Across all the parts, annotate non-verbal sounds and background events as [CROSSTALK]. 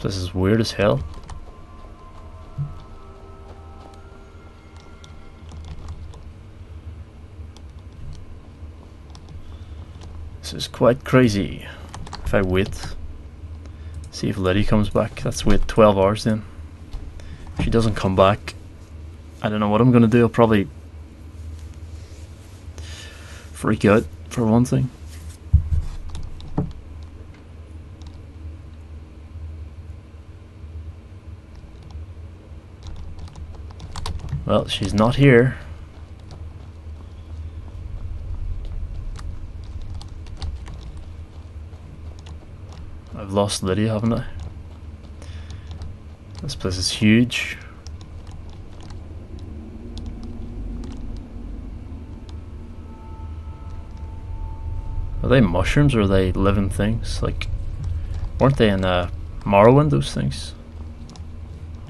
This is weird as hell. This is quite crazy. If I wait, see if Letty comes back. Let's wait 12 hours then. If she doesn't come back, I don't know what I'm gonna do. I'll probably freak out for one thing. Well, she's not here. I've lost Lydia, haven't I? This place is huge. Are they mushrooms or are they living things? Like, weren't they in uh, Morrowind, those things?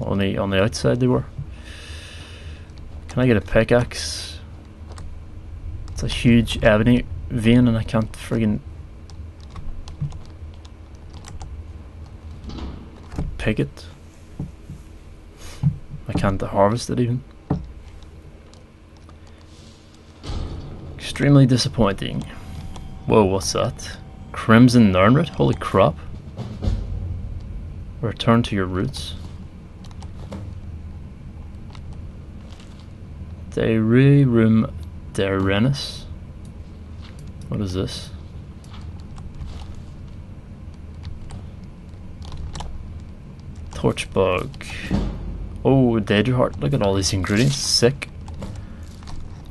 On the, on the outside they were. Can I get a pickaxe? It's a huge ebony vein and I can't friggin' pick it. I can't harvest it even. Extremely disappointing. Whoa, what's that? Crimson Nirnroot? Holy crap. Return to your roots. Deireum Daerenis? What is this? Torchbug. Oh, Daedra Heart. Look at all these ingredients. Sick.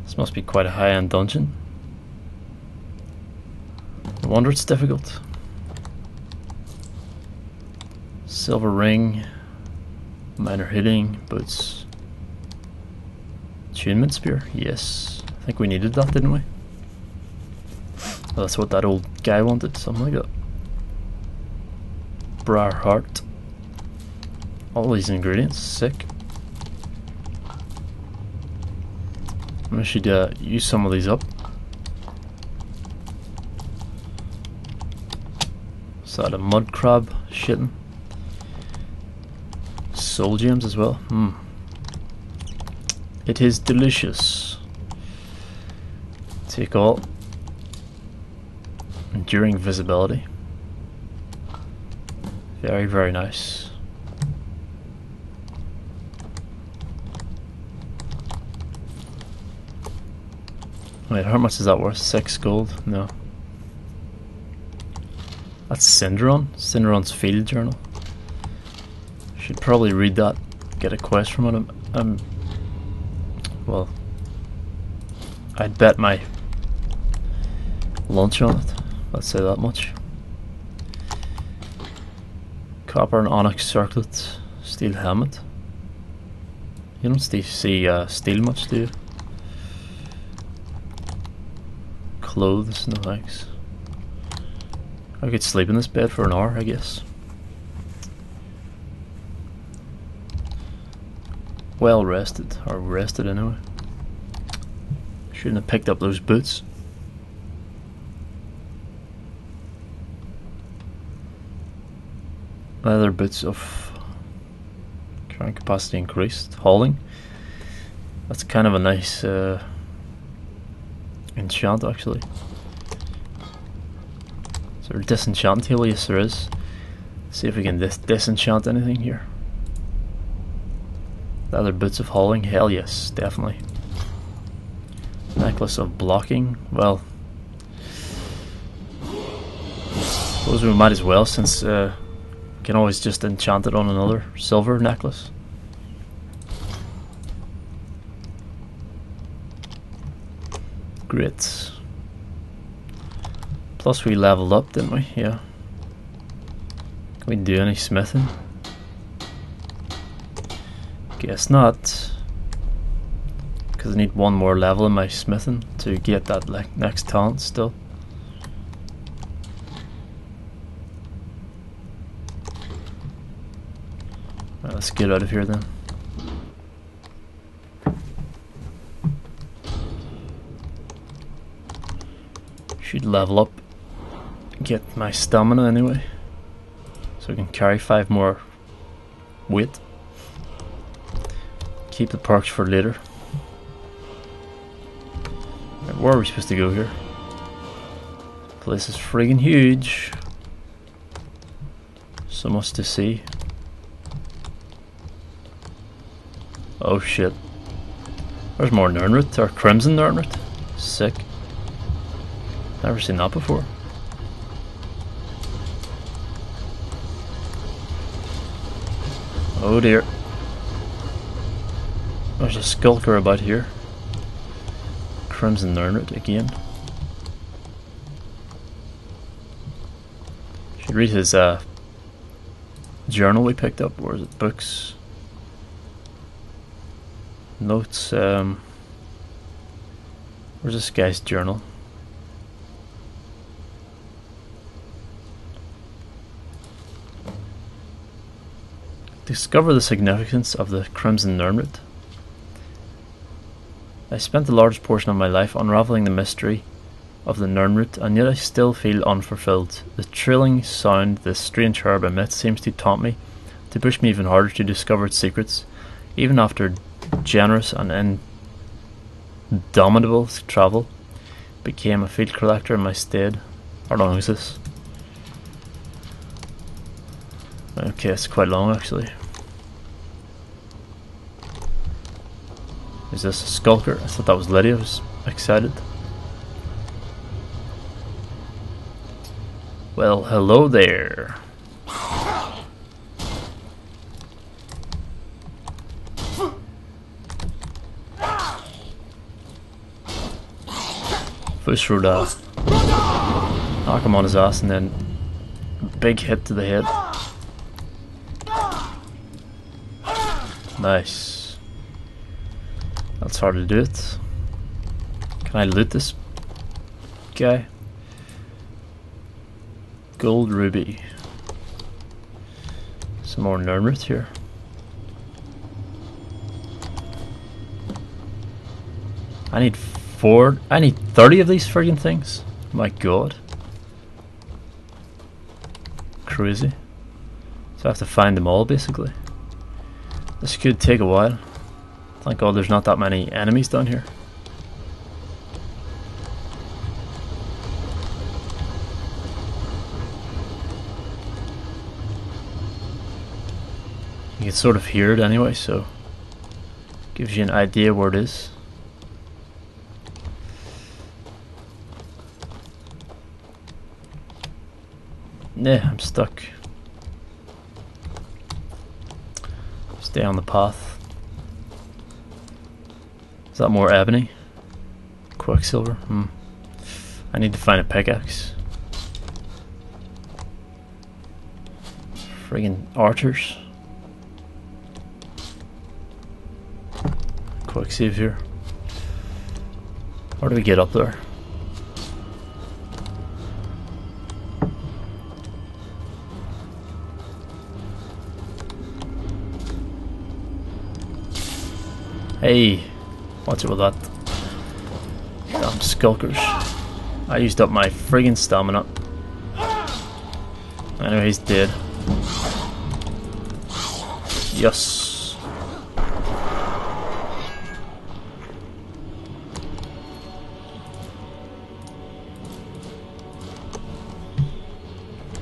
This must be quite a high-end dungeon. No wonder it's difficult. Silver ring. Minor hitting. Boots. Attunement Sphere. Yes. I think we needed that, didn't we? Well, that's what that old guy wanted. Something like that. Briar heart. All these ingredients, sick. I should uh, use some of these up. Is that a mud crab shitting? Soul gems as well. Hmm. It is delicious. Take all. Enduring visibility. Very, very nice. Wait, how much is that worth? Six gold? No. That's Sinderion? Sinderion's field journal. Should probably read that. Get a quest from it. Um, well, I'd bet my lunch on it. Let's say that much. Copper and onyx circlet, steel helmet. You don't see uh, steel much, do you? clothes, no thanks. I could sleep in this bed for an hour, I guess. Well rested, or rested anyway. Shouldn't have picked up those boots. Leather boots of carrying capacity increased. Hauling. That's kind of a nice uh, enchant actually. Is there a disenchant? Yes there is. see if we can dis disenchant anything here. The other boots of hauling? Hell yes, definitely. Necklace of blocking? Well, suppose we might as well since uh, can always just enchant it on another silver necklace. Great. Plus we leveled up, didn't we? Yeah. Can we do any smithing? Guess not. Because I need one more level in my smithing to get that like next talent still. Right, let's get out of here then. Should level up, get my stamina anyway. So I can carry five more wait. Keep the perks for later. Where are we supposed to go here? Place is friggin' huge. So much to see. Oh shit. There's more Nirnroot, or Crimson Nirnroot. Sick. Never seen that before. Oh dear. There's a skulker about here. Crimson Nirnroot again. Should read his uh, journal we picked up, or is it books? Notes, um, where's this guy's journal? Discover the significance of the Crimson Nirnroot. I spent the largest portion of my life unraveling the mystery of the Nirnroot, and yet I still feel unfulfilled. The trilling sound this strange herb emits seems to taunt me, to push me even harder to discover its secrets, even after generous and indomitable travel. Became a field collector in my stead. How long is this? Okay, it's quite long actually. Is this a skulker? I thought that was Lydia. I was excited. Well, hello there. First through uh, the knock him on his ass and then big hit to the head. Nice. That's hard to do it. Can I loot this guy? Gold ruby. Some more Nirnroot here. I need four. I need 30 of these friggin' things. My god. Crazy. So I have to find them all basically. This could take a while. Thank god there's not that many enemies down here. You can sort of hear it anyway, so gives you an idea where it is. Yeah, I'm stuck. Stay on the path. Is that more ebony? Quicksilver? Hmm. I need to find a pickaxe. Friggin' archers. Quick save here. How do we get up there? Hey, what's it with that? Damn skulkers. I used up my friggin' stamina. I know he's dead. Yes.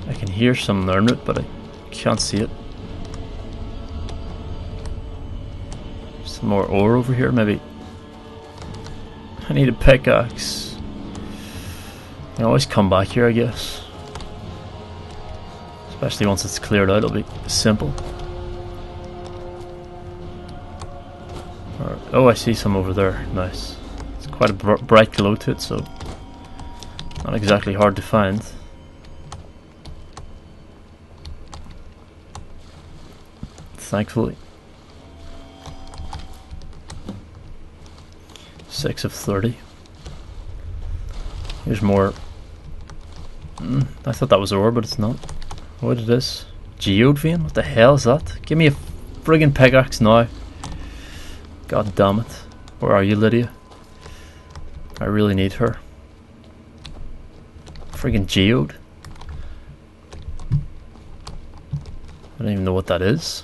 I can hear some Nirnroot, but I can't see it. Some more ore over here, maybe. Need a pickaxe. I always come back here, I guess. Especially once it's cleared out, it'll be simple. Right. Oh, I see some over there. Nice. It's quite a br bright glow to it, so not exactly hard to find. Thankfully. 6 of 30. Here's more. Mm, I thought that was ore, but it's not. What is this? Geode vein? What the hell is that? Give me a friggin' pickaxe now. God damn it. Where are you, Lydia? I really need her. Friggin' geode. I don't even know what that is.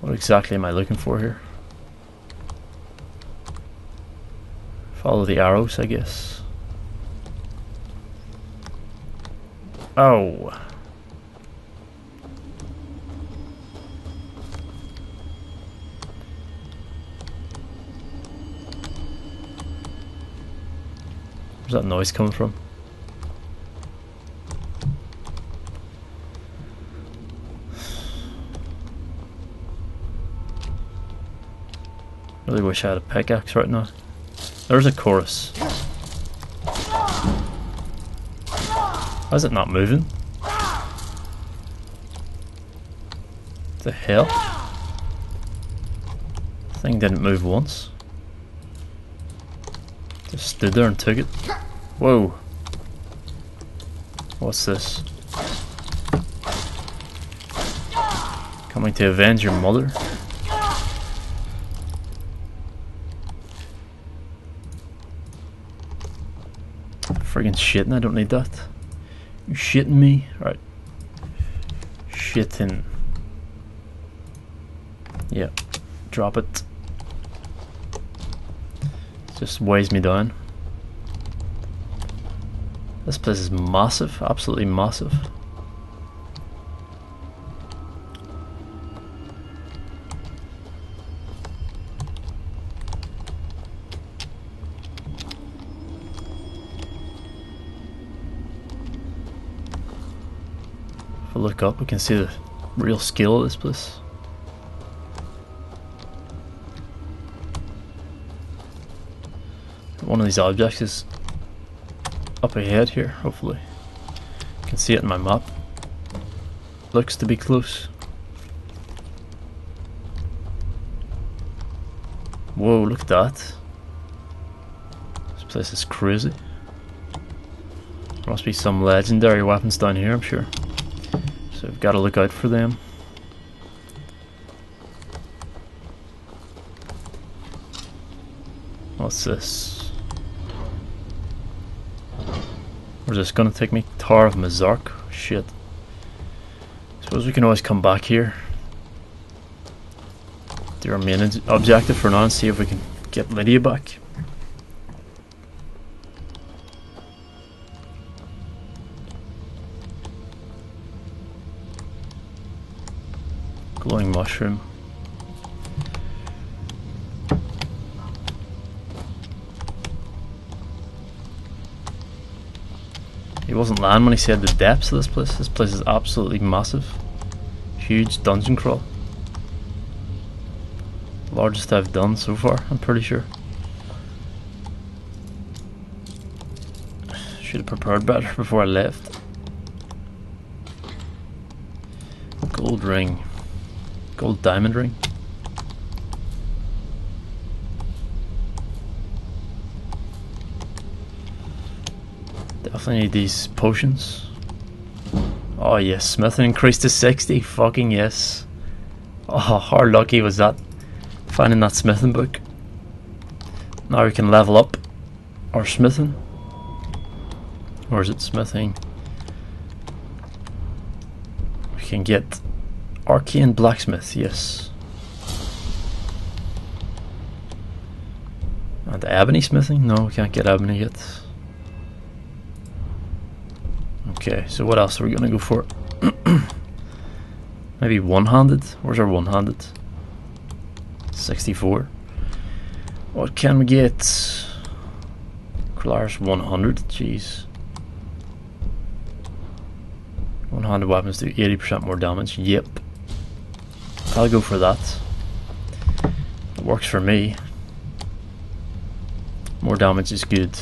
What exactly am I looking for here? Follow the arrows, I guess. Oh. Where's that noise coming from? Really wish I had a pickaxe right now. There's a chorus. Why is it not moving? The hell? Thing didn't move once. Just stood there and took it. Whoa. What's this? Coming to avenge your mother? Friggin' shitting, I don't need that. You shitting me? Right. Shitting. Yeah. Drop it. Just weighs me down. This place is massive, absolutely massive. If I look up, we can see the real scale of this place. One of these objects is up ahead here, hopefully. You can see it in my map. Looks to be close. Whoa, look at that. This place is crazy. There must be some legendary weapons down here, I'm sure. So we've got to look out for them. What's this? Where's this gonna take me? Tower of Mzark? Shit. Suppose we can always come back here. Do our main objective for now and see if we can get Lydia back. Glowing mushroom. He wasn't lying when he said the depths of this place. This place is absolutely massive. Huge dungeon crawl. Largest I've done so far, I'm pretty sure. Should have prepared better [LAUGHS] before I left. Gold ring. Gold diamond ring. Definitely need these potions. Oh yes, smithing increased to 60. Fucking yes. Oh, how lucky was that? Finding that smithing book. Now we can level up our smithing. Or is it smithing? We can get Arcane Blacksmith, yes. And Ebony Smithing? No, we can't get Ebony yet. Okay, so what else are we gonna go for? [CLEARS THROAT] Maybe one-handed? Where's our one-handed? 64. What can we get? Requires 100, jeez. One-handed weapons do 80% more damage, yep. I'll go for that. It works for me. More damage is good.